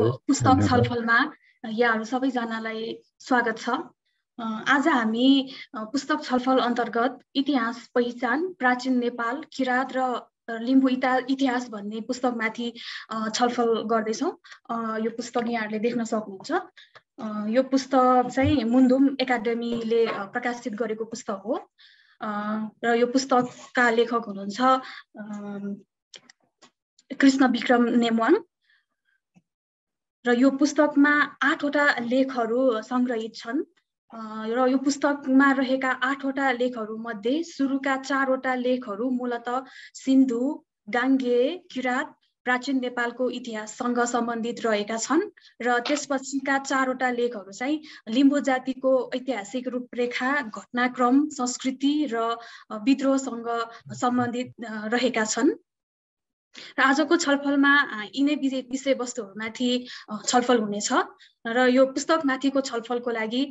पुस्तक छलफलमा यहाँहरू सबैजनालाई स्वागत छ। आज हामी पुस्तक छलफल अन्तर्गत इतिहास पहिचान प्राचीन नेपाल किराँत र लिम्बू इता इतिहास भन्ने पुस्तकमाथि छलफल गर्दैछौँ। यो पुस्तक यहाँहरूले देख्न सक्नुहुन्छ। यो पुस्तक चाहिँ मुन्दुम एकाडेमीले प्रकाशित गरेको पुस्तक हो। र यो पुस्तकका लेखक हुनुहुन्छ कृष्ण विक्रम नेमवाङ। र यो पुस्तकमा आठवटा लेखहरू सङ्ग्रहित छन्। र यो पुस्तकमा रहेका आठवटा लेखहरू मध्ये सुरुका चारवटा लेखहरू मूलत सिन्धु गाङ्गे किराँत प्राचीन नेपालको इतिहाससँग सम्बन्धित रहेका छन् र त्यसपछिका चारवटा लेखहरू चाहिँ लिम्बू जातिको ऐतिहासिक रूपरेखा घटनाक्रम संस्कृति र विद्रोहसँग सम्बन्धित रहेका छन्। र आजको छलफलमा यिनै विषयवस्तुहरूमाथि छलफल हुनेछ र यो पुस्तकमाथिको छलफलको लागि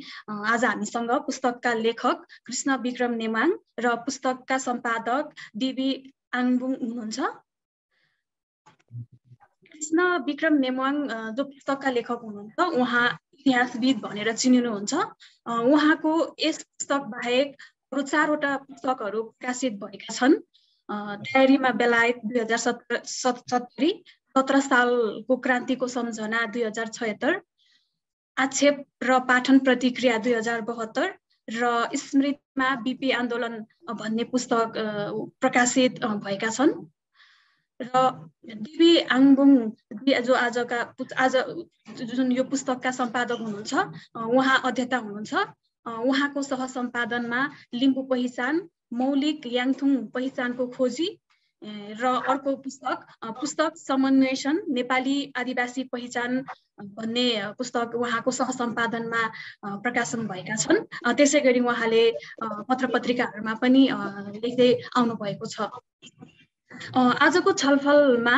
आज हामीसँग पुस्तकका लेखक कृष्ण विक्रम नेमाङ र पुस्तकका सम्पादक डिबी आङबुङ हुनुहुन्छ। कृष्ण विक्रम नेमाङ जो पुस्तकका लेखक हुनुहुन्छ उहाँ इतिहासविद भनेर चिनिनुहुन्छ। उहाँको यस पुस्तक बाहेक अरू चारवटा पुस्तकहरू प्रकाशित भएका छन्। डायरीमा बेलायत दुई हजार सत्र सत्तरी सत्र सालको क्रान्तिको सम्झना दुई हजार छयत्तर आक्षेप र पाठन प्रतिक्रिया दुई हजार बहत्तर र स्मृतिमा बिपी आन्दोलन भन्ने पुस्तक प्रकाशित भएका छन्। र डिबी आङबुङ जो आजका आज जुन यो पुस्तकका सम्पादक हुनुहुन्छ उहाँ अध्यक्ष हुनुहुन्छ। उहाँको सह सम्पादनमा लिम्बू पहिचान मौलिक याङथुङ पहिचानको खोजी र अर्को पुस्तक पुस्तक समन्वेषण नेपाली आदिवासी पहिचान भन्ने पुस्तक उहाँको सह सम्पादनमा प्रकाशन भएका छन्। त्यसै गरी उहाँले पत्र पत्रिकाहरूमा पनि लेख्दै आउनु भएको छ। आजको छलफलमा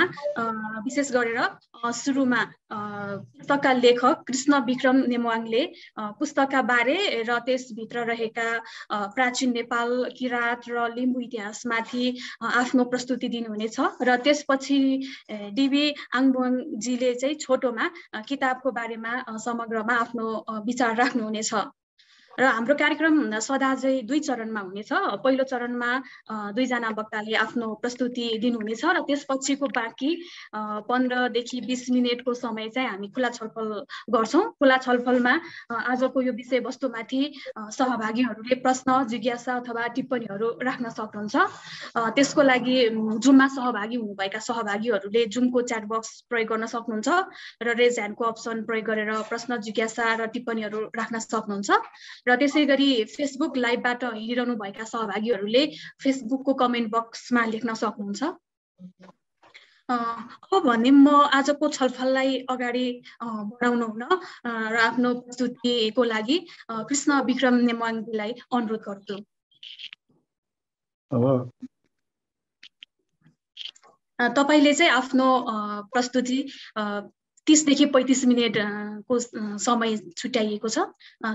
विशेष गरेर सुरुमा पुस्तकका लेखक कृष्ण विक्रम नेमवाङले पुस्तकका बारे र त्यसभित्र रहेका प्राचीन नेपाल किराँत र लिम्बू इतिहासमाथि आफ्नो प्रस्तुति दिनुहुनेछ र त्यसपछि डिबी आङबुङजीले चाहिँ छोटोमा किताबको बारेमा समग्रमा आफ्नो विचार राख्नुहुनेछ। र हाम्रो कार्यक्रम सदा चाहिँ दुई चरणमा हुनेछ। पहिलो चरणमा दुईजना वक्ताले आफ्नो प्रस्तुति दिनुहुनेछ र त्यसपछिको बाँकी पन्ध्रदेखि बिस मिनटको समय चाहिँ हामी खुला छलफल गर्छौँ। खुला छलफलमा आजको यो विषयवस्तुमाथि सहभागीहरूले प्रश्न जिज्ञासा अथवा टिप्पणीहरू राख्न सक्नुहुन्छ। त्यसको लागि जुममा सहभागी हुनुभएका सहभागीहरूले जुमको च्याट बक्स प्रयोग गर्न सक्नुहुन्छ र रेज ह्यान्डको अप्सन प्रयोग गरेर प्रश्न जिज्ञासा र टिप्पणीहरू राख्न सक्नुहुन्छ। र त्यसै गरी फेसबुक लाइभबाट हेरिरहनुभएका सहभागीहरूले फेसबुकको कमेन्ट बक्समा लेख्न सक्नुहुन्छ। अब भने म आजको छलफललाई अगाडि बढाउनु हुन र आफ्नो प्रस्तुतिको लागि कृष्ण विक्रम नेमाङजीलाई अनुरोध गर्छु। तपाईँले चाहिँ आफ्नो प्रस्तुति तिसदेखि पैँतिस मिनटको समय छुट्याइएको छ।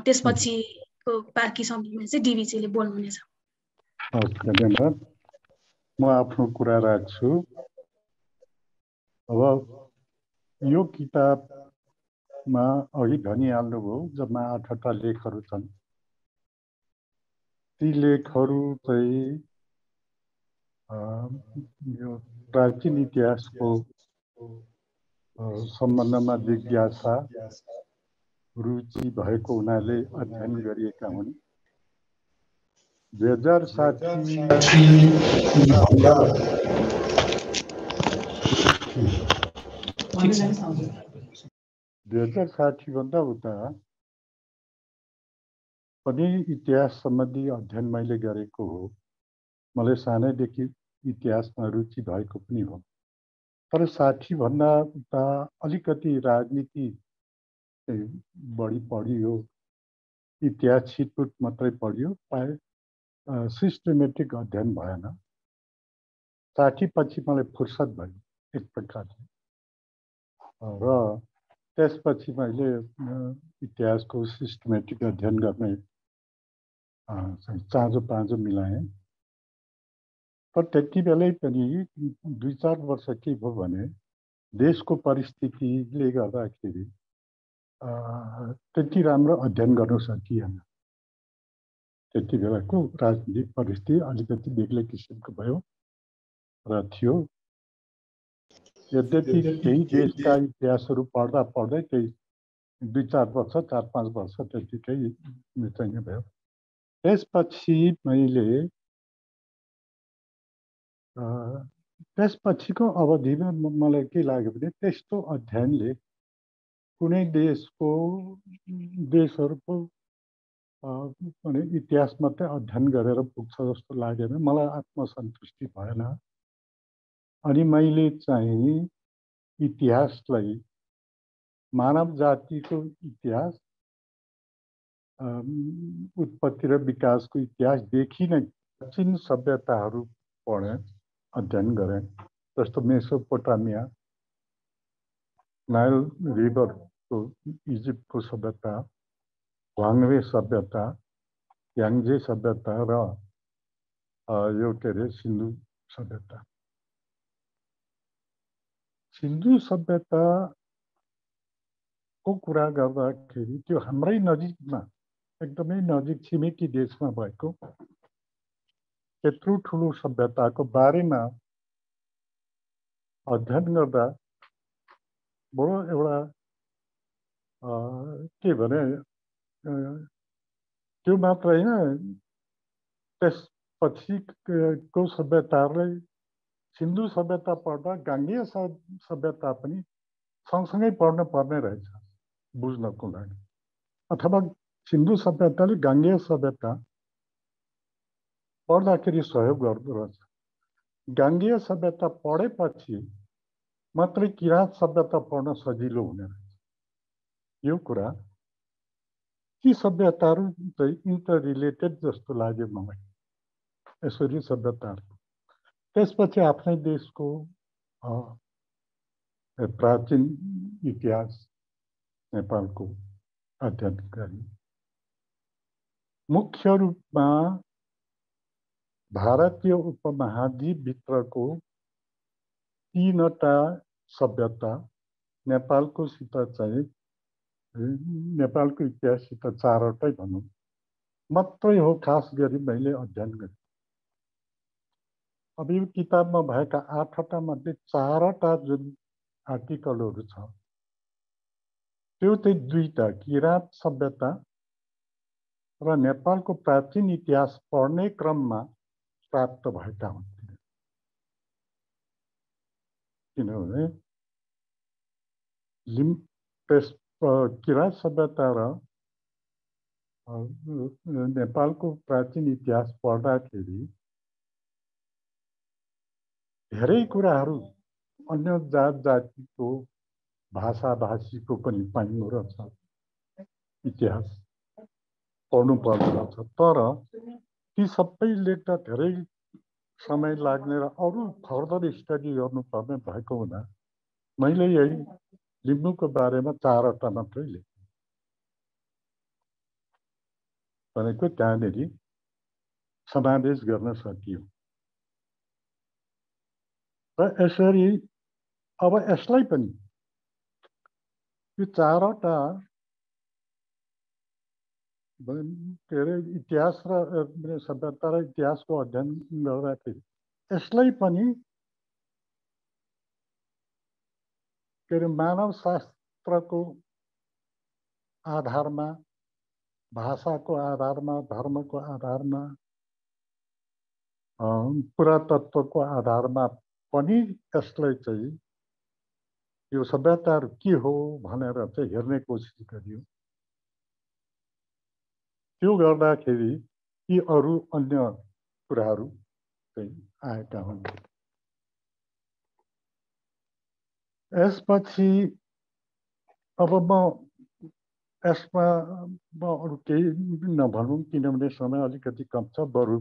त्यसपछिको बाँकी समयमा चाहिँ डिबिजीले बोल्नुहुनेछ। धन्यवाद। म आफ्नो कुरा राख्छु। अब यो किताबमा अघि भनिहाल्नुभयो जम्मा आठवटा लेखहरू छन्। ती लेखहरू चाहिँ यो प्राचीन इतिहासको सम्बन्धमा जिज्ञासा रुचि भएको हुनाले अध्ययन गरिएका हुन्। दुई हज़ार साठी दुई हज़ार साठीभन्दा उता पनि इतिहास सम्बन्धी अध्ययन मैले गरेको हो। मलाई सानैदेखि इतिहासमा रुचि भएको पनि हो। तर साठीभन्दा उता अलिकति राजनीति बढी पढियो। इतिहास छिटपुट मात्रै पढियो प्राय सिस्टमेटिक अध्ययन भएन। साठी मलाई फुर्सद भयो एक प्रकारले। र त्यसपछि मैले इतिहासको सिस्टमेटिक अध्ययन गर्ने चाँजो पाँजो मिलाएँ। तर त्यति बेलै पनि दुई चार वर्ष के भयो भने देशको परिस्थितिले गर्दाखेरि त्यति राम्रो अध्ययन गर्नु सकिएन। त्यति बेलाको राजनीतिक परिस्थिति अलिकति बेग्लै किसिमको भयो र थियो। यद्यपि केही देशका इतिहासहरू पढ्दा पढ्दै केही दुई चार वर्ष चार पाँच वर्ष त्यतिकै चाहिँ भयो। त्यसपछि मैले त्यसपछिको अवधिमा मलाई के लाग्यो भने त्यस्तो अध्ययनले कुनै देशको देशहरूको भने इतिहास मात्रै अध्ययन गरेर पुग्छ जस्तो लागेन। मलाई आत्मसन्तुष्टि भएन। अनि मैले चाहिँ इतिहासलाई मानव जातिको इतिहास उत्पत्ति र विकासको इतिहासदेखि नै प्राचीन सभ्यताहरू पढेँ। अध्ययन गरेँ जस्तो मेसोपोटामिया नाइल रिभरको इजिप्टको सभ्यता वाङ्वे सभ्यता याङ्जे सभ्यता, र यो के अरे सिन्धु सभ्यता सिन्धु सभ्यताको कुरा गर्दाखेरि त्यो हाम्रै नजिकमा, एकदमै नजिक छिमेकी देशमा भएको त्यत्रो ठुलो सभ्यताको बारेमा अध्ययन गर्दा बडो एउटा के भने त्यो मात्र होइन त्यसपछिको सभ्यताहरूलाई सिन्धु सभ्यता पढ्दा गाङ्गेय सभ्यता पनि सँगसँगै पढ्नु पर्ने रहेछ, बुझ्नको लागि। अथवा सिन्धु सभ्यताले गाङ्गेय सभ्यता पढ्दाखेरि सहयोग गाङ्गेय सभ्यता पढेपछि मात्रै किराँत सभ्यता पढ्न सजिलो हुने रहेछ। यो कुरा ती सभ्यताहरू चाहिँ इन्टर रिलेटेड जस्तो लाग्यो मलाई, यसरी सभ्यताहरू। त्यसपछि आफ्नै देशको प्राचीन इतिहास, नेपालको अध्ययन गरे मुख्य रूपमा भारतीय उपमहाद्वीपभित्रको तिनवटा सभ्यता, नेपालको सित चाहिँ नेपालको इतिहाससित चारवटै भनौँ। मात्रै हो खास गरी मैले अध्ययन गरेँ। अब यो किताबमा भएका आठवटा मध्ये चारवटा जुन आर्टिकलहरू छ, त्यो चाहिँ दुईवटा किराँत सभ्यता र नेपालको प्राचीन इतिहास पढ्ने क्रममा प्राप्त भएका हुन् किनभने लिम किराँत सभ्यता र नेपालको प्राचीन इतिहास पढ्दाखेरि धेरै कुराहरू अन्य जात जातिको भाषा भाषीको पनि पाइँदो रहेछ। इतिहास पढ्नु पर्दो रहेछ। तर ती सबै लेख्दा धेरै समय लाग्ने र अरू फर्दर स्टडी गर्नुपर्ने भएको हुँदा मैले यही लिम्बूको बारेमा चारवटा मात्रै लेखेँ। भनेको त्यहाँनिर समावेश गर्न सकियो। र यसरी अब यसलाई पनि यो चारवटा के अरे इतिहास र सभ्यता र इतिहासको अध्ययन गर्दाखेरि यसलाई पनि के अरे मानव शास्त्रको आधारमा भाषाको आधारमा धर्मको आधारमा पुरातत्वको आधारमा पनि यसलाई चाहिँ यो सभ्यताहरू के हो भनेर चाहिँ हेर्ने कोसिस गरियो त्यो गर्दाखेरि यी अरू अन्य कुराहरू चाहिँ आएका हुन्। यसपछि अब म यसमा म अरू केही नभनौँ किनभने समय अलिकति कम छ बरु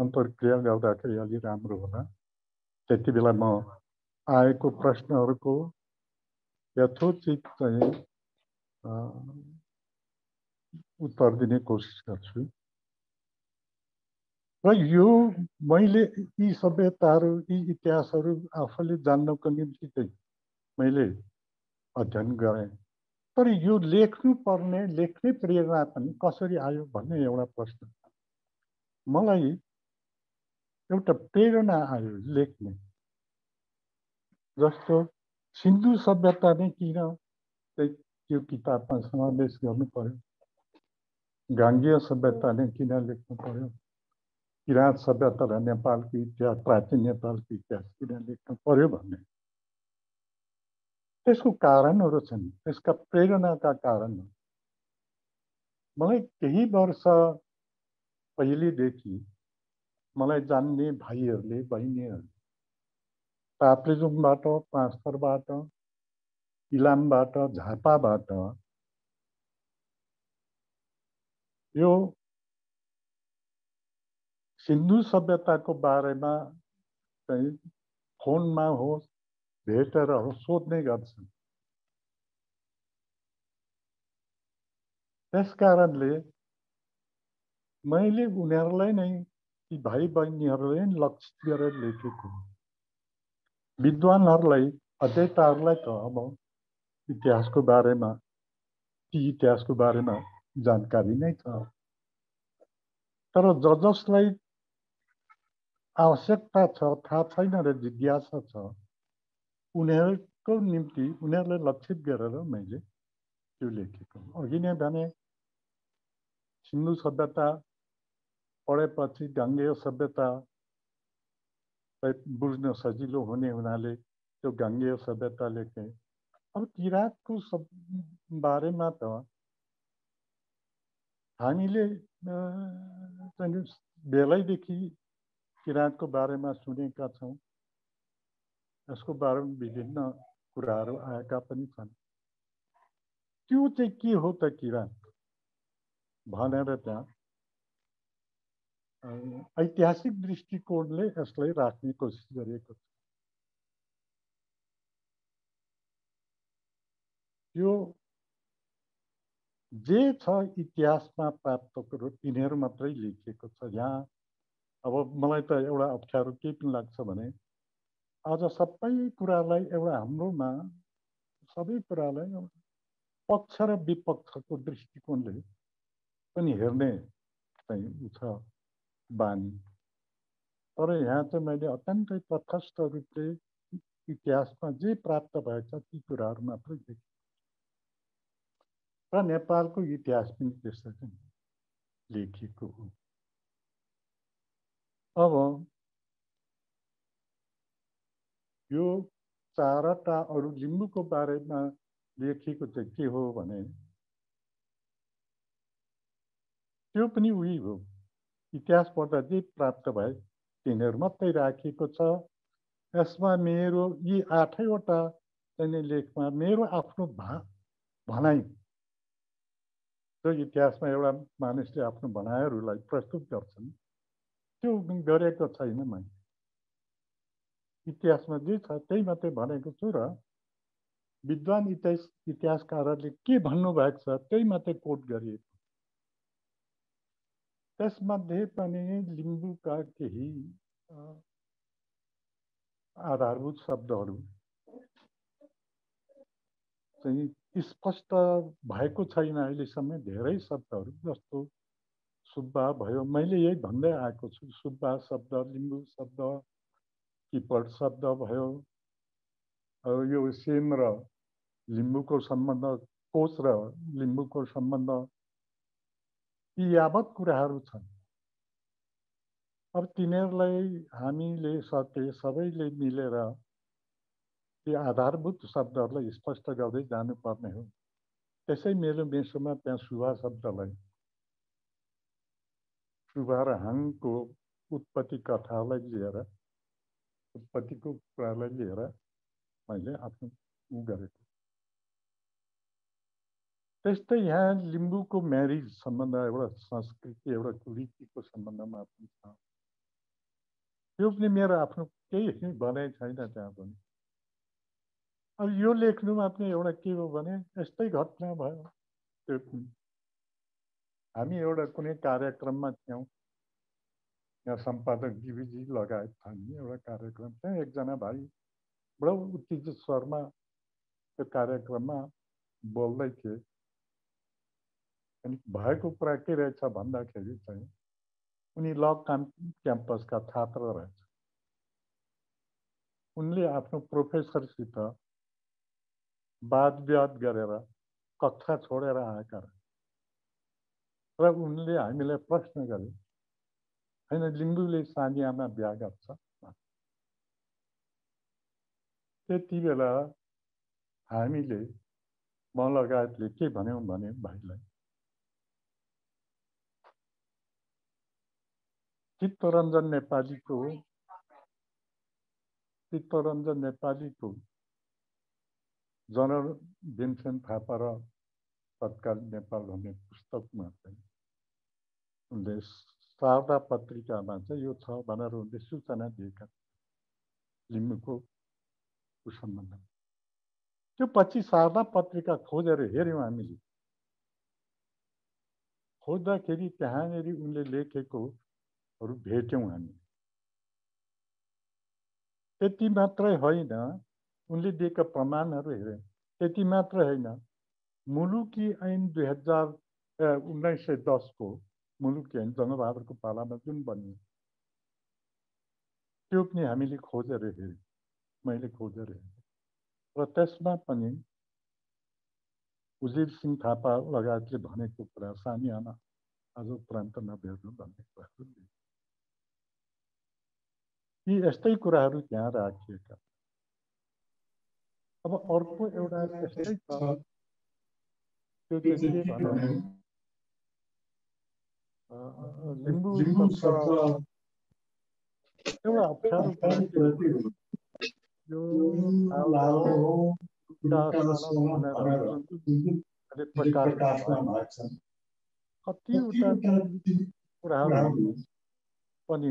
अन्तर्क्रिया गर्दाखेरि अलि राम्रो होला। त्यति बेला म आएको प्रश्नहरूको यथोचित चाहिँ उत्तर दिने कोसिस गर्छु। र यो मैले यी सभ्यताहरू यी इतिहासहरू आफूले जान्नको निम्ति चाहिँ मैले अध्ययन गरेँ। तर यो लेख्नु पर्ने लेख्ने प्रेरणा पनि कसरी आयो भन्ने एउटा प्रश्न। मलाई एउटा प्रेरणा आयो लेख्ने। जस्तो सिन्धु सभ्यता नै किन त्यो किताबमा समावेश गर्नु पर्यो? गाङ्गीय सभ्यता नै किन लेख्नु पर्यो किराँत सभ्यता र नेपालको इतिहास प्राचीन नेपालको इतिहास किन लेख्नु पर्यो भन्ने त्यसको कारणहरू छन् त्यसका प्रेरणाका कारणहरू मलाई केही वर्ष पहिलेदेखि मलाई जान्ने भाइहरूले बहिनीहरूले ताप्लेजुङबाट पाँचथरबाट इलामबाट झापाबाट यो सिन्धु सभ्यताको बारेमा चाहिँ फोनमा होस् भेटेर होस् सोध्ने गर्छन् त्यस कारणले मैले उनीहरूलाई नै ती भाइ बहिनीहरूले लक्षित गरेर लेखेको विद्वानहरूलाई अध्ययताहरूलाई त अब इतिहासको बारेमा ती इतिहासको बारेमा जानकारी नै छ। तर ज जसलाई आवश्यकता छ, थाहा छैन जिज्ञासा छ, उनीहरूको निम्ति, उनीहरूलाई लक्षित गरेर मैले त्यो लेखेको अघि नै भने, सिन्धु सभ्यता पढेपछि गाङ्गेय सभ्यता बुझ्न सजिलो हुने हुनाले त्यो गाङ्गेय सभ्यता लेखेँ। अब किराँतको सब बारेमा त हामीले बेलैदेखि किराँतको बारेमा सुनेका छौँ यसको बारेमा विभिन्न कुराहरू आएका पनि छन् त्यो चाहिँ के हो त किराँत भनेर त्यहाँ ऐतिहासिक दृष्टिकोणले यसलाई राख्ने कोसिस गरिएको छ यो जे छ इतिहासमा प्राप्त कुरो तिनीहरू मात्रै लेखिएको छ। यहाँ अब मलाई त एउटा अप्ठ्यारो के पनि लाग्छ भने आज सबै कुरालाई एउटा हाम्रोमा सबै कुरालाई पक्ष र विपक्षको दृष्टिकोणले पनि हेर्ने चाहिँ छ बानी। तर यहाँ चाहिँ मैले अत्यन्तै तटस्थ रूपले इतिहासमा जे प्राप्त भएछ ती कुराहरू मात्रै देखेँ। र नेपालको इतिहास पनि त्यसरी लेखिएको हो अब यो चारवटा अरू लिम्बूको बारेमा लेखिएको चाहिँ के हो भने त्यो पनि उही हो इतिहास पढ्दा जे प्राप्त भए तिनीहरू मात्रै राखिएको छ यसमा मेरो यी आठैवटा चाहिँ लेखमा मेरो आफ्नो भा भनाइ जो इतिहासमा एउटा मानिसले आफ्नो भनाइहरूलाई प्रस्तुत गर्छन्। त्यो गरेको छैन मैले। इतिहासमा जे छ त्यही मात्रै भनेको छु र विद्वान इतिहास, इतिहासकारहरूले के भन्नुभएको छ त्यही कोट गरिएको त्यसमध्ये पनि लिम्बूका केही आधारभूत शब्दहरू चाहिँ स्पष्ट भएको छैन अहिलेसम्म धेरै शब्दहरू जस्तो सुब्बा भयो। मैले यही भन्दै आएको छु सुब्बा शब्द लिम्बू शब्द किपट शब्द भयो। यो सेन र लिम्बूको सम्बन्ध कोच र लिम्बूको सम्बन्ध यी यावत कुराहरू छन्। अब तिनीहरूलाई हामीले सके सबैले मिलेर ती आधारभूत शब्दहरूलाई स्पष्ट गर्दै जानुपर्ने हो त्यसै मेरो मेसोमा त्यहाँ शुभा शब्दलाई शुभा र हाङको उत्पत्ति कथालाई लिएर उत्पत्तिको कुरालाई लिएर मैले आफ्नो उ गरेको त्यस्तै यहाँ लिम्बूको म्यारिज सम्बन्ध एउटा संस्कृति एउटा कुरीतिको सम्बन्धमा पनि छ त्यो पनि मेरो आफ्नो केही भनाइ छैन त्यहाँ पनि अब यो लेख्नुमा पनि एउटा के हो भने यस्तै घटना भयो। त्यो हामी एउटा कुनै कार्यक्रममा थियौँ। यहाँ सम्पादक डिभिजी लगायत हामी एउटा कार्यक्रम त्यहाँ एकजना भाइ बडा उत्तेजित स्वरमा त्यो कार्यक्रममा बोल्दै थिए। अनि भएको कुरा के रहेछ भन्दाखेरि चाहिँ उनी ल क्याम्पसका छात्र रहेछ उनले आफ्नो प्रोफेसरसित वाद विवाद गरेर कक्षा छोडेर आएका र उनले हामीलाई प्रश्न गरे होइन लिम्बूले सानियामा बिहा गर्छ त्यति बेला हामीले म लगायतले के भन्यौँ भने भाइलाई चित्तरञ्जन नेपालीको चित्तरञ्जन नेपालीको जनरल भीमसेन थापा र तत्कालीन नेपाल भन्ने पुस्तकमा चाहिँ उनले शारदा पत्रिकामा चाहिँ यो छ भनेर उनले सूचना दिएका लिम्बूको सम्बन्धमा त्यो पछि शारदा पत्रिका खोजेर हेऱ्यौँ हामीले। खोज्दाखेरि त्यहाँनिर उनले लेखेकोहरू भेट्यौँ हामी। त्यति मात्रै होइन उनले दिएका प्रमाणहरू हेऱ्यौँ त्यति मात्रै होइन मुलुकी ऐन दुई हजार उन्नाइस सय दसको मुलुकी ऐन जङ्गबहादुरको पालामा जुन बनियो त्यो पनि हामीले खोजेर हेऱ्यौँ मैले खोजेर हेरेँ। र त्यसमा पनि उजिर सिंह थापा लगायतले भनेको कुरा सानी आमा आज उपरान्त नभेट्नु भन्ने कुराहरू यी यस्तै कुराहरू त्यहाँ राखिएका। अब अर्को एउटा यस्तै छ त्यो चाहिँ लिम्बू एउटा अप्ठ्यारो यो कतिवटा कुराहरू पनि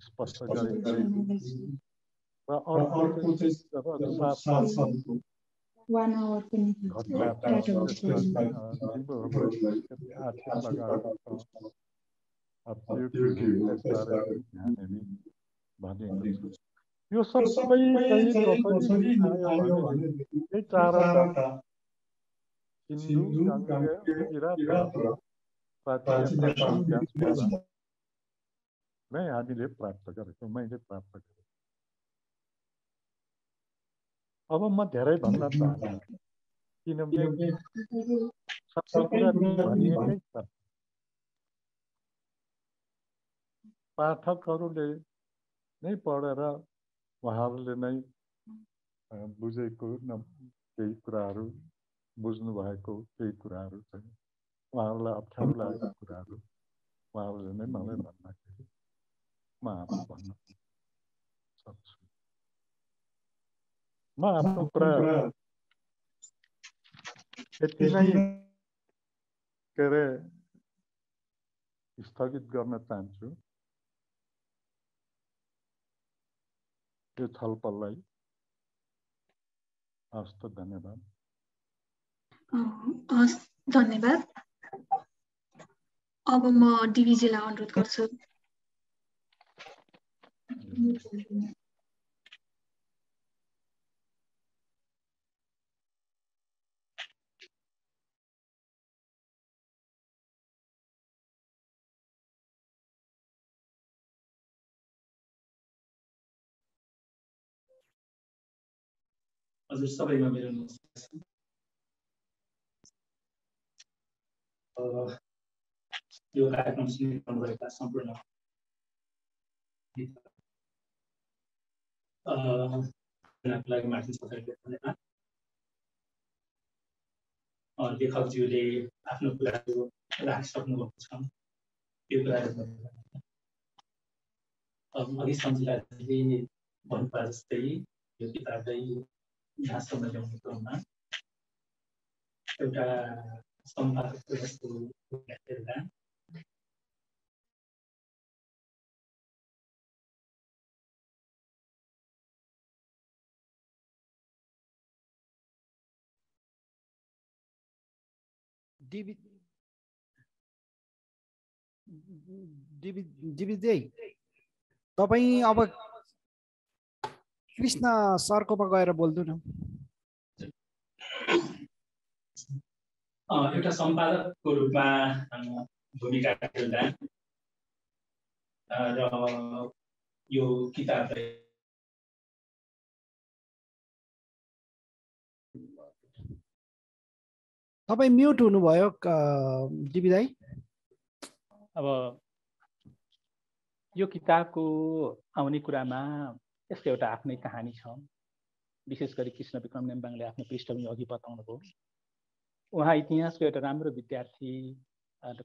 र त्यो चाहिँ बारेमा स्पष्ट गरेको र अर्को चाहिँ जब सात सालको घटना यो सबै चाहिँ कसरी आयो भने यही चारवटा हिन्दू नै हामीले प्राप्त गरेको मैले प्राप्त गरेँ अब म धेरै भन्न चाहन्छु किनभने भनिएकै छ पाठकहरूले नै पढेर उहाँहरूले नै बुझेको न केही कुराहरू बुझ्नु भएको केही कुराहरू चाहिँ उहाँहरूलाई अप्ठ्यारो लागेको कुराहरू उहाँहरूले नै मलाई भन्दाखेरि म आफ्नो भन्न सक्छु म आफ्नो कुरा यति नै के अरे स्थगित गर्न चाहन्छु यो छलफललाई हस् त धन्यवाद हस् धन्यवाद अब म डिभिजीलाई अनुरोध गर्छु हजुर सबैमा मेरो यो कार्यक्रम सुनिरहनुभएका सम्पूर्ण लागि मार्टिन सरकारले धन्यवाद लेखकज्यूले आफ्नो कुराहरू राखिसक्नुभएको छ त्यो कुराहरू अघि सम्झिँदाखेरि भन्नुभयो जस्तै यो किताबलाई इतिहाससम्म ल्याउने क्रममा एउटा सम्पादकको जस्तो हेर्दा तपाईँ अब कृष्ण सरकोमा गएर बोल्नु न। एउटा सम्पादकको रूपमा भूमिका खेल्दा र यो किताबलाई तपाईँ म्युट हुनुभयो डिबी दाई? अब यो किताबको आउने कुरामा यसको एउटा आफ्नै कहानी छ। विशेष गरी कृष्ण विक्रम नेम्बाङले आफ्नो पृष्ठभूमि अघि बताउनुभयो। उहाँ इतिहासको एउटा राम्रो विद्यार्थी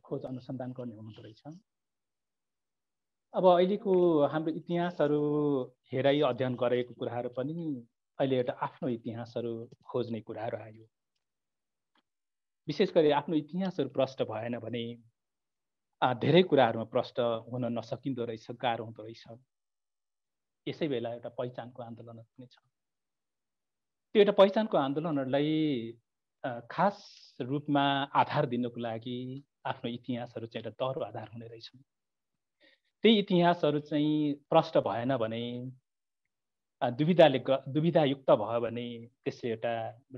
खोज अनुसन्धान गर्ने हुनुहुँदो रहेछ। अब अहिलेको हाम्रो इतिहासहरू हेराइ अध्ययन गरेको कुराहरू पनि अहिले एउटा आफ्नो इतिहासहरू खोज्ने कुराहरू आयो। विशेष गरी आफ्नो इतिहासहरू प्रष्ट भएन भने धेरै कुराहरूमा प्रष्ट हुन नसकिँदो रहेछ गाह्रो हुँदो रहेछ। यसै बेला एउटा पहिचानको आन्दोलन पनि छ। त्यो एउटा पहिचानको आन्दोलनहरूलाई खास रूपमा आधार दिनको लागि आफ्नो इतिहासहरू चाहिँ एउटा दह्रो आधार हुने रहेछ। त्यही इतिहासहरू चाहिँ प्रष्ट भएन भने दुविधाले दुविधायुक्त भयो भने त्यसले एउटा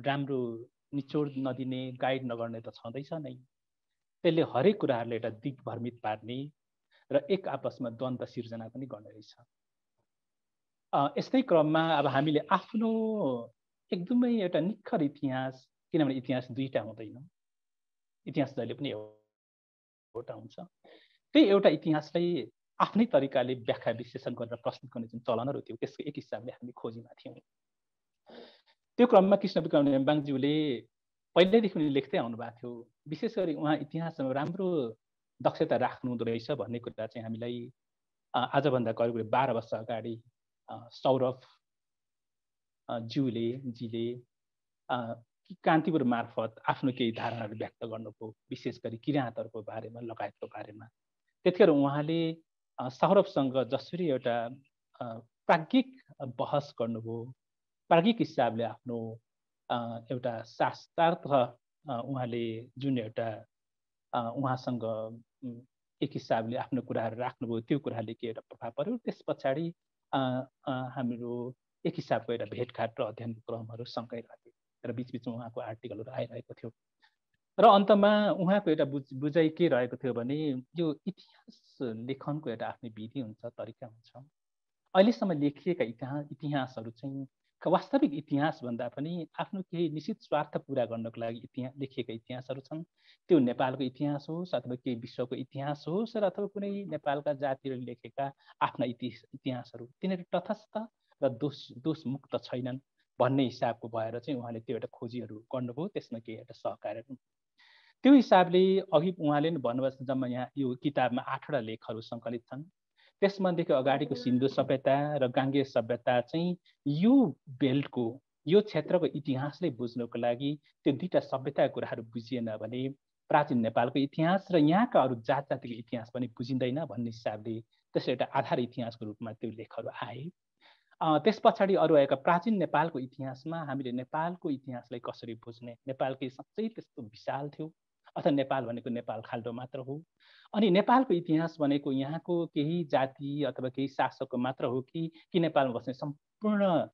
राम्रो निचोड नदिने गाइड नगर्ने त छँदैछ नै। त्यसले हरेक कुराहरूले एउटा दिग भ्रमित पार्ने र एक आपसमा द्वन्द सिर्जना पनि गर्ने रहेछ। यस्तै क्रममा अब हामीले आफ्नो एकदमै एउटा निखर इतिहास किनभने इतिहास दुईवटा हुँदैन। इतिहास जहिले पनि एउटा हुन्छ। त्यही एउटा इतिहासलाई आफ्नै तरिकाले व्याख्या विश्लेषण गरेर प्रस्तुत गर्ने जुन चलनहरू थियो त्यसको एक हिसाबले हामी खोजीमा थियौँ। त्यो क्रममा कृष्ण विक्रम नेम्बाङज्यूले पहिल्यैदेखि लेख्दै आउनु भएको थियो। विशेष गरी उहाँ इतिहासमा राम्रो दक्षता राख्नु हुँदो रहेछ भन्ने कुरा चाहिँ हामीलाई आजभन्दा करिब बाह्र वर्ष अगाडि सौरभ ज्यूले जीले कान्तिपुर मार्फत आफ्नो केही धारणाहरू व्यक्त गर्नुभयो विशेष गरी किराँतहरूको बारेमा लगायतको बारेमा। त्यतिखेर उहाँले सौरभसँग जसरी एउटा प्राज्ञिक बहस गर्नुभयो प्राज्ञिक हिसाबले आफ्नो एउटा शास्त्रार्थ उहाँले जुन एउटा उहाँसँग एक हिसाबले आफ्नो कुराहरू राख्नुभयो त्यो कुराले के एउटा प्रभाव पर्यो त्यस पछाडि हाम्रो एक हिसाबको एउटा भेटघाट र अध्ययनको क्रमहरू सँगै रह्यो र बिचबिचमा उहाँको आर्टिकलहरू आइरहेको थियो। र अन्तमा उहाँको एउटा बुझ बुझाइ के रहेको थियो भने यो इतिहास लेखनको एउटा आफ्नै विधि हुन्छ तरिका हुन्छ। अहिलेसम्म लेखिएका इतिहास इतिहासहरू चाहिँ वास्तविक इतिहास भन्दा पनि आफ्नो केही निश्चित स्वार्थ पुरा गर्नको लागि इतिहास लेखिएका इतिहासहरू छन्। त्यो नेपालको इतिहास होस् अथवा केही विश्वको इतिहास होस् र अथवा कुनै नेपालका जातिहरूले लेखेका आफ्ना इतिहास इतिहासहरू तिनीहरू तटस्थ र दोष दोषमुक्त छैनन् भन्ने हिसाबको भएर चाहिँ उहाँले त्यो एउटा खोजीहरू गर्नुभयो। त्यसमा केही एउटा सहकार्य त्यो हिसाबले अघि उहाँले भन्नुभएको जम्मा यहाँ यो किताबमा आठवटा लेखहरू सङ्कलित छन्। त्यसमध्येको अगाडिको सिन्धु सभ्यता र गाङ्गे सभ्यता चाहिँ यो बेल्टको यो क्षेत्रको इतिहासलाई बुझ्नको लागि त्यो दुईवटा सभ्यताको कुराहरू बुझिएन भने प्राचीन नेपालको इतिहास र यहाँका अरू जात जातिको इतिहास पनि बुझिँदैन भन्ने हिसाबले त्यसलाई एउटा आधार इतिहासको रूपमा त्यो लेखहरू आए। त्यस पछाडि अरू आएका प्राचीन नेपालको इतिहासमा हामीले नेपालको इतिहासलाई कसरी बुझ्ने? नेपाल केही साँच्चै त्यस्तो विशाल थियो। अथवा नेपाल भनेको नेपाल खाल्डो मात्र हो। अनि नेपालको इतिहास भनेको यहाँको केही जाति अथवा केही शासकको मात्र हो कि कि नेपालमा बस्ने सम्पूर्ण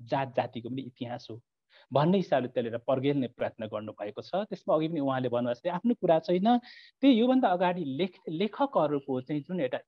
जात जातिको पनि इतिहास हो। भन्ने हिसाबले त्यसले पर्गेल्ने प्रयत्न गर्नुभएको छ। त्यसमा अघि पनि उहाँले भन्नुभएको छ आफ्नो कुरा छैन। त्यही योभन्दा अगाडि लेख लेखकहरूको चाहिँ जुन एउटा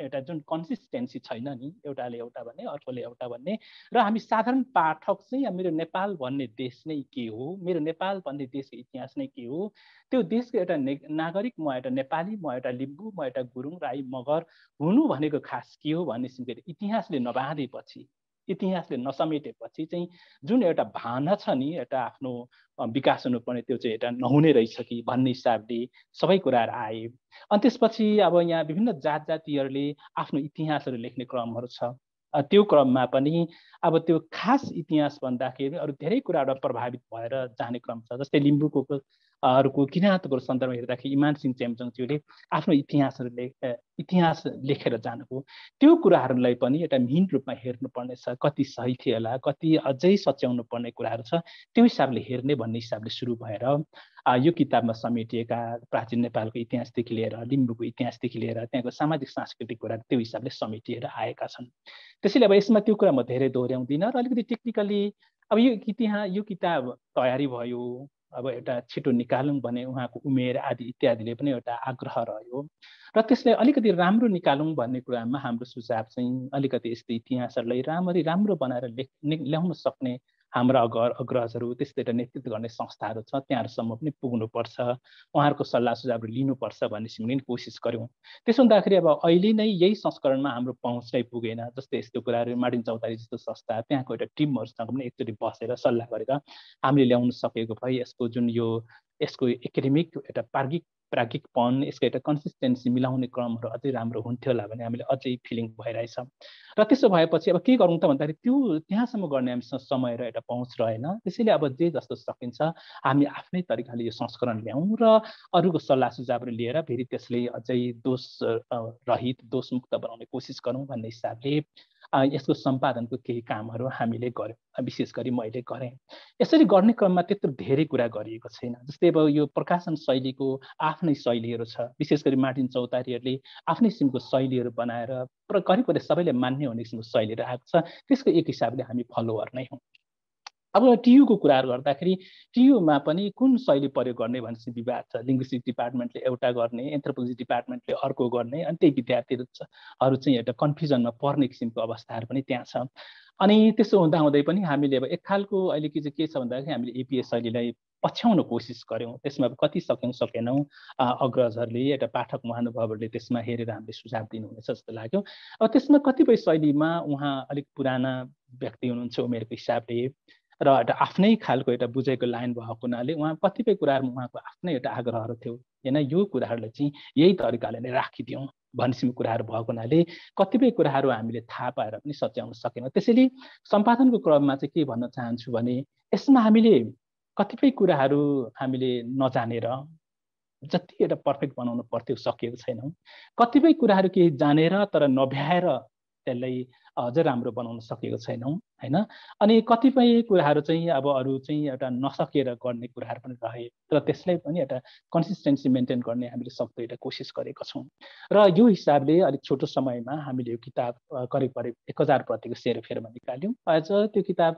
एउटा जुन कन्सिस्टेन्सी छैन नि एउटाले एउटा भन्ने अर्कोले एउटा भन्ने र हामी साधारण पाठक चाहिँ मेरो नेपाल भन्ने देश नै के हो? मेरो नेपाल भन्ने देशको इतिहास नै के हो? त्यो देशको एउटा नागरिक म एउटा नेपाली म एउटा लिम्बू म एउटा गुरुङ राई मगर हुनु भनेको खास के हो भन्ने इतिहासले नबाँधेपछि इतिहासले नसमेटेपछि चाहिँ जुन एउटा भावना छ नि एउटा आफ्नो विकास हुनुपर्ने त्यो चाहिँ एउटा नहुने रहेछ कि भन्ने हिसाबले सबै कुराहरू आए। अनि त्यसपछि अब यहाँ विभिन्न जात जातिहरूले आफ्नो इतिहासहरू लेख्ने क्रमहरू छ। त्यो क्रममा पनि अब त्यो खास इतिहास भन्दाखेरि अरू धेरै कुराबाट प्रभावित भएर जाने क्रम छ जस्तै लिम्बूको अरूको किराँतको सन्दर्भ हेर्दाखेरि इमान सिंह चेम्चङज्यूले आफ्नो इतिहासहरू ले इतिहास लेखेर जानुभयो। त्यो कुराहरूलाई पनि एउटा मिहिन रूपमा हेर्नुपर्नेछ कति सही थियो होला कति अझै सच्याउनु पर्ने कुराहरू छ त्यो हिसाबले हेर्ने भन्ने हिसाबले सुरु भएर यो किताबमा समेटिएका प्राचीन नेपालको इतिहासदेखि लिएर लिम्बूको इतिहासदेखि लिएर त्यहाँको सामाजिक सांस्कृतिक कुराहरू त्यो हिसाबले समेटिएर आएका छन्। त्यसैले अब यसमा त्यो कुरा म धेरै दोहोऱ्याउँदिनँ र अलिकति टेक्निकली अब यो इतिहास यो किताब तयारी भयो अब एउटा छिटो निकालौँ भने उहाँको उमेर आदि इत्यादिले पनि एउटा आग्रह रह्यो। र त्यसलाई अलिकति राम्रो निकालौँ भन्ने कुरामा हाम्रो सुझाव चाहिँ अलिकति यस्तो इतिहासहरूलाई राम्ररी राम्रो बनाएर लेख ल्याउन सक्ने हाम्रा अग अग्रजहरू त्यस्तै एउटा नेतृत्व गर्ने संस्थाहरू छ त्यहाँहरूसम्म पनि पुग्नुपर्छ उहाँहरूको सल्लाह सुझावहरू लिनुपर्छ भन्ने सिक्ने कोसिस गऱ्यौँ। त्यसो हुँदाखेरि अब अहिले नै यही संस्करणमा हाम्रो पहुँच नै पुगेन जस्तै यस्तो कुराहरू माडिन चौतारी जस्तो संस्था त्यहाँको एउटा टिमहरूसँग पनि एकचोटि बसेर सल्लाह गरेर हामीले ल्याउन सकेको भए यसको जुन यो यसको एकाडेमिक एउटा प्रागिक प्रागिकपन यसको एउटा कन्सिस्टेन्सी मिलाउने क्रमहरू अझै राम्रो हुन्थ्यो होला भने हामीले अझै फिलिङ भइरहेछ। र त्यसो भएपछि अब के गरौँ त भन्दाखेरि त्यो त्यहाँसम्म गर्ने हामीसँग समय र एउटा पहुँच रहेन। त्यसैले अब जे जस्तो सकिन्छ हामी आफ्नै तरिकाले यो संस्करण ल्याउँ र अरूको सल्लाह सुझावहरू लिएर फेरि त्यसले अझै दोष रहित दोषमुक्त बनाउने कोसिस गरौँ भन्ने हिसाबले यसको सम्पादनको केही कामहरू हामीले गऱ्यौँ विशेष गरी मैले गरेँ। यसरी गर्ने क्रममा त्यत्रो धेरै कुरा गरिएको छैन। जस्तै अब यो प्रकाशन शैलीको आफ्नै शैलीहरू छ। विशेष गरी मार्टिन चौतारीहरूले आफ्नै किसिमको शैलीहरू बनाएर करिब सबैले मान्ने हुने किसिमको शैलीहरू आएको छ। त्यसको एक हिसाबले हामी फलोवर नै हौँ। अब टियुको कुराहरू गर्दाखेरि टियुमा पनि कुन शैली प्रयोग गर्ने भनेपछि विवाद छ? लिङ्ग्विस्टिक डिपार्टमेन्टले एउटा गर्ने एन्थ्रोपोलोजी डिपार्टमेन्टले अर्को गर्ने अनि त्यही विद्यार्थीहरू चाहिँ एउटा कन्फ्युजनमा पर्ने किसिमको अवस्थाहरू पनि त्यहाँ छ। अनि त्यसो हुँदा हुँदै पनि हामीले अब एक खालको अहिले के चाहिँ के छ भन्दाखेरि हामीले एपिएस शैलीलाई पछ्याउन कोसिस गऱ्यौँ। त्यसमा कति सक्यौँ सकेनौँ अग्रजहरूले एउटा पाठक महानुभावहरूले त्यसमा हेरेर हामीले सुझाव दिनुहुनेछ जस्तो लाग्यो। अब त्यसमा कतिपय शैलीमा उहाँ अलिक पुराना व्यक्ति हुनुहुन्छ उमेरको हिसाबले। र एउटा आफ्नै खालको एउटा बुझेको लाइन भएको हुनाले उहाँ कतिपय कुराहरूमा उहाँको आफ्नै एउटा आग्रहहरू थियो। होइन यो कुराहरूलाई चाहिँ यही तरिकाले नै राखिदिउँ भन्ने कुराहरू भएको हुनाले कतिपय कुराहरू हामीले थाहा पाएर पनि सच्याउन सकेनौँ। त्यसैले सम्पादनको क्रममा चाहिँ के भन्न चाहन्छु भने यसमा हामीले कतिपय कुराहरू हामीले नजानेर जति एउटा पर्फेक्ट बनाउनु पर्थ्यो सकिएको छैनौँ। कतिपय कुराहरू केही जानेर तर नभ्याएर त्यसलाई अझ राम्रो बनाउन सकेको छैनौँ होइन? अनि कतिपय कुराहरू चाहिँ अब अरू चाहिँ एउटा नसकेर गर्ने कुराहरू पनि रहे तर त्यसलाई पनि एउटा कन्सिस्टेन्सी मेन्टेन गर्ने हामीले सक्दो एउटा कोसिस गरेका छौँ। र यो हिसाबले अलिक छोटो समयमा हामीले यो किताब करिब करिब एक हजार प्रतिको सेरोफेरोमा निकाल्यौँ। अझ त्यो किताब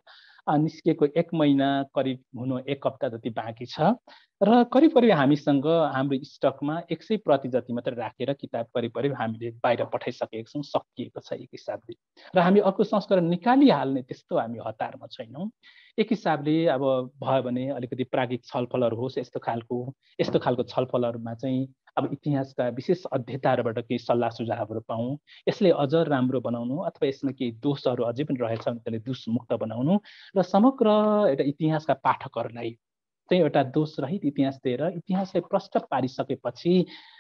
निस्किएको एक महिना करिब हुनु एक हप्ता जति बाँकी छ। र करिब करिब हामीसँग हाम्रो स्टकमा एक सय प्रति जति मात्रै राखेर किताब करिब करिब हामीले बाहिर पठाइसकेका छौँ सकिएको छ एक हिसाबले। र हामी अर्को संस्करण निकालिहाल्ने त्यस्तो हामी हतारमा छैनौँ। एक हिसाबले अब भयो भने अलिकति प्रागिक छलफलहरू होस् यस्तो खालको यस्तो खालको छलफलहरूमा चाहिँ अब इतिहासका विशेष अध्येताहरूबाट केही सल्लाह सुझावहरू पाउँ यसले अझ राम्रो बनाउनु अथवा यसमा केही दोषहरू अझै पनि रहेछ भने त्यसले दोषमुक्त बनाउनु र समग्र एउटा इतिहासका पाठकहरूलाई चाहिँ एउटा दोषरहित इतिहास दिएर इतिहासलाई प्रष्ट पारिसकेपछि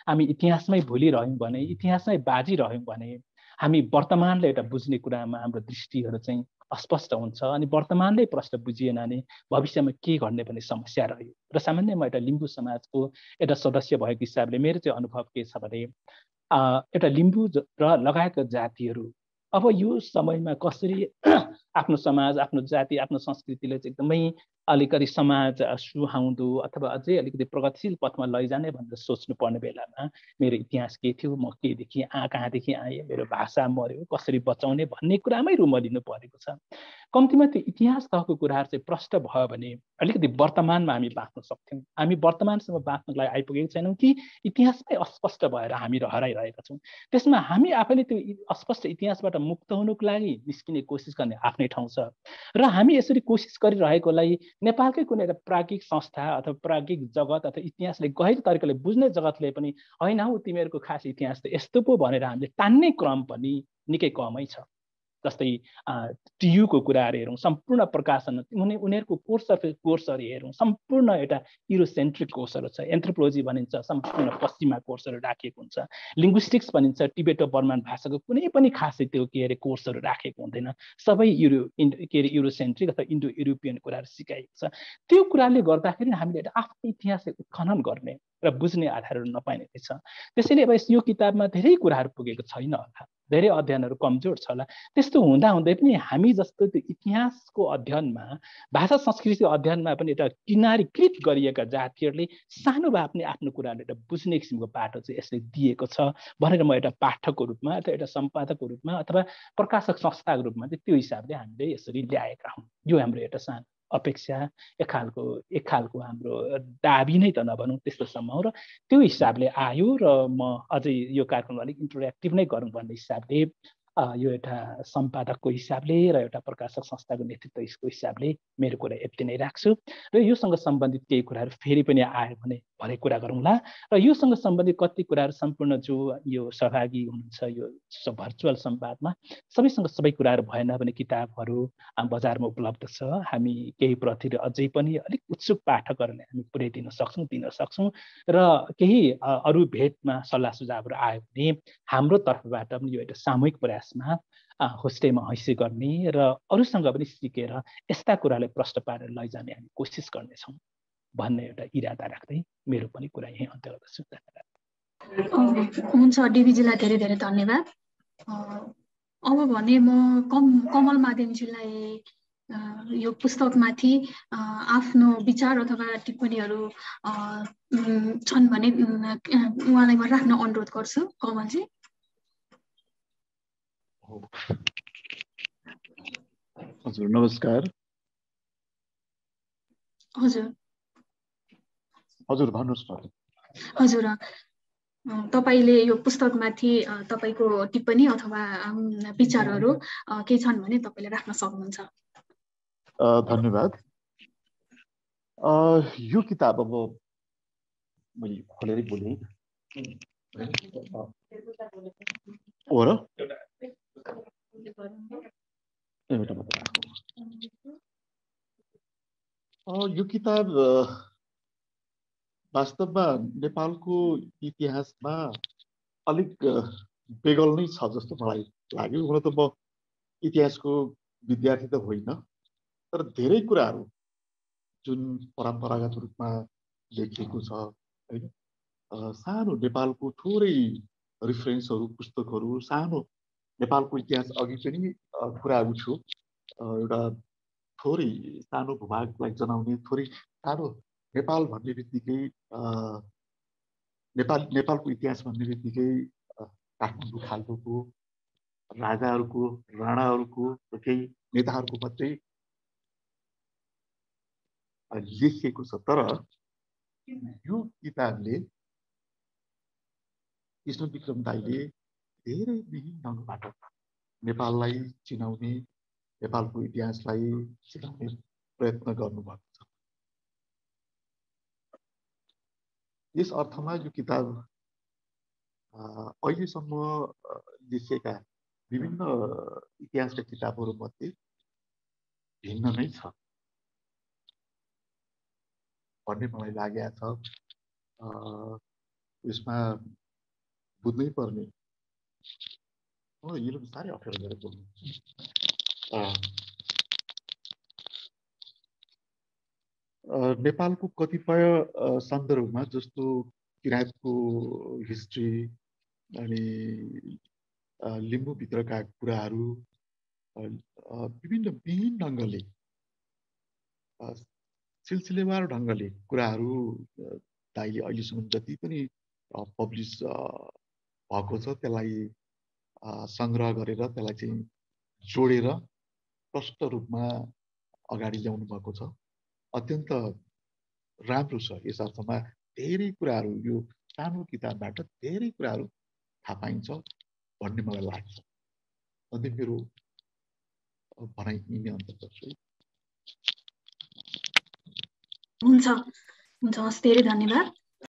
हामी इतिहासमै भुलिरह्यौँ भने इतिहासमै बाजिरह्यौँ भने हामी वर्तमानलाई एउटा बुझ्ने कुरामा हाम्रो दृष्टिहरू चाहिँ अस्पष्ट हुन्छ अनि वर्तमानले प्रश्न बुझिएन भने भविष्यमा के गर्ने भन्ने समस्या रह्यो? र सामान्य म एउटा लिम्बू समाजको एउटा सदस्य भएको हिसाबले मेरो चाहिँ अनुभव के छ भने एउटा लिम्बू र लगायतका जातिहरू अब यो समयमा कसरी आफ्नो समाज आफ्नो जाति आफ्नो संस्कृतिले चाहिँ एकदमै अलिकति समाज सुहाउँदो अथवा अझै अलिकति प्रगतिशील पथमा लैजाने भनेर सोच्नु पर्ने बेलामा मेरो इतिहास के थियो म केदेखि आ कहाँदेखि आएँ मेरो भाषा मऱ्यो कसरी बचाउने भन्ने कुरामै रुमलिनु परेको छ। कम्तीमा त्यो इतिहास तहको कुराहरू चाहिँ प्रष्ट भयो भने अलिकति वर्तमानमा हामी बाँच्न सक्थ्यौँ। हामी वर्तमानसम्म बाँच्नको लागि आइपुगेको छैनौँ कि इतिहासमै अस्पष्ट भएर हामी हराइरहेका छौँ। त्यसमा हामी आफैले त्यो अस्पष्ट इतिहासबाट मुक्त हुनुको लागि निस्किने कोसिस गर्ने आफ्नै ठाउँ छ। र हामी यसरी कोसिस गरिरहेकोलाई नेपालकै कुनै एउटा प्राज्ञिक संस्था अथवा प्राज्ञिक जगत अथवा इतिहासले गहिरो तरिकाले बुझ्ने जगतले पनि होइन हौ तिमीहरूको खास इतिहास त यस्तो पो भनेर हामीले तान्ने क्रम पनि निकै कमै छ। जस्तै टियुको कुराहरू हेरौँ सम्पूर्ण प्रकाशन उनी उनीहरूको कोर्स अफ कोर्सहरू हेरौँ सम्पूर्ण एउटा युरोसेन्ट्रिक कोर्सहरू छ। एन्थ्रोपोलोजी भनिन्छ सम्पूर्ण पश्चिमा कोर्सहरू राखिएको हुन्छ। लिङ्ग्विस्टिक्स भनिन्छ टिबेटो बर्मान भाषाको कुनै पनि खासै त्यो के अरे कोर्सहरू राखेको हुँदैन। सबै युरो के अरे युरोसेन्ट्रिक अथवा इन्डो युरोपियन कुराहरू सिकाइएको छ। त्यो कुराले गर्दाखेरि हामीले एउटा आफ्नो इतिहास उत्खनन गर्ने र बुझ्ने आधारहरू नपाइने रहेछ। त्यसैले अब यो किताबमा धेरै कुराहरू पुगेको छैन होला। धेरै अध्ययनहरू कमजोर छ होला। त्यस्तो हुँदा हुँदै पनि हामी जस्तो त्यो इतिहासको अध्ययनमा भाषा संस्कृतिको अध्ययनमा पनि एउटा किनारीकृत गरिएका जातिहरूले सानो भए पनि आफ्नो कुराहरू एउटा बुझ्ने किसिमको बाटो चाहिँ यसले दिएको छ भनेर म एउटा पाठकको रूपमा अथवा एउटा सम्पादकको रूपमा अथवा प्रकाशक संस्थाको रूपमा चाहिँ त्यो हिसाबले हामीले यसरी ल्याएका हौँ। यो हाम्रो एउटा सानो अपेक्षा एक खालको एक खालको हाम्रो दाबी नै त नभनौँ त्यस्तोसम्म र त्यो हिसाबले आयो र म अझै यो कार्यक्रम अलिक इन्टरेक्टिभ नै गरौँ भन्ने हिसाबले यो एउटा सम्पादकको हिसाबले र एउटा प्रकाशक संस्थाको नेतृत्वको हिसाबले मेरो कुरा यति नै राख्छु। र योसँग सम्बन्धित केही कुराहरू फेरि पनि आयो भने भरे कुरा गरौँला। र योसँग सम्बन्धित कति कुराहरू सम्पूर्ण जो यो सहभागी हुनुहुन्छ यो भर्चुअल संवादमा सबैसँग सबै कुराहरू भएन भने किताबहरू बजारमा उपलब्ध छ। हामी केही प्रति अझै पनि अलिक उत्सुक पाठकहरूले हामी पुर्याइदिन सक्छौँ दिन सक्छौँ। र केही अरू भेटमा सल्लाह सुझावहरू आयो भने हाम्रो तर्फबाट पनि यो एउटा सामूहिक प्रयासमा होस्टेमा हैसी गर्ने र अरूसँग पनि सिकेर यस्ता कुरालाई प्रश्न पारेर लैजाने हामी कोसिस गर्नेछौँ भन्ने एउटा इरादा राख्दै मेरो पनि कुरा यहीँ अन्त्य गर्दछु। धन्यवाद। हुन्छ डिबिजीलाई धेरै धेरै धन्यवाद। अब भने म कम कमल माध्यमजीलाई यो पुस्तकमाथि आफ्नो विचार अथवा टिप्पणीहरू छन् भने उहाँलाई म राख्न अनुरोध गर्छु कमलजी। हजुर नमस्कार। हजुर। हजुर भन्नुहोस् न। हजुर तपाईँले यो पुस्तकमाथि तपाईँको टिप्पणी अथवा विचारहरू के छन् भने तपाईँले राख्न सक्नुहुन्छ? धन्यवाद। यो किताब अब मैले खोलेरै बोलेँ। हो र? यो किताब वास्तवमा नेपालको इतिहासमा अलिक बेगल नै छ जस्तो मलाई लाग्यो हुन त म इतिहासको विद्यार्थी त होइन तर धेरै कुराहरू जुन परम्परागत रूपमा लेखिएको छ होइन सानो नेपालको थोरै रिफरेन्सहरू पुस्तकहरू सानो नेपालको इतिहास अघि पनि कुराहरू छु। एउटा थोरै सानो भूभागलाई जनाउने थोरै सानो नेपाल भन्ने बित्तिकै नेपाल नेपालको इतिहास भन्ने बित्तिकै काठमाडौँ खाल्डोको राजाहरूको राणाहरूको र केही नेताहरूको मात्रै लेखिएको छ। तर यो किताबले कृष्ण विक्रम दाईले धेरै विभिन्न ढङ्गबाट नेपाललाई चिनाउने नेपालको इतिहासलाई चिनाउने प्रयत्न गर्नुभएको यस अर्थमा यो किताब अहिलेसम्म लेखिएका विभिन्न इतिहासका किताबहरूमध्ये भिन्न नै छ। भन्ने मलाई लागेको छ। यसमा बुझ्नै पर्ने यो साह्रै अप्ठ्यारो गरेर बोल्नु नेपालको कतिपय सन्दर्भमा जस्तो किराँतको हिस्ट्री अनि लिम्बूभित्रका कुराहरू विभिन्न विभिन्न ढङ्गले सिलसिलेवार ढङ्गले कुराहरू दाइले अहिलेसम्म जति पनि पब्लिस भएको छ त्यसलाई सङ्ग्रह गरेर त्यसलाई चाहिँ जोडेर प्रष्ट रूपमा अगाडि ल्याउनु भएको छ। अत्यन्त राम्रो छ यस अर्थमा धेरै कुराहरू यो सानो किताबबाट धेरै कुराहरू थाहा पाइन्छ भन्ने मलाई लाग्छ। अन्त मेरो भनाइ यिनी अन्त गर्छु हुन्छ। हुन्छ हस् धेरै धन्यवाद।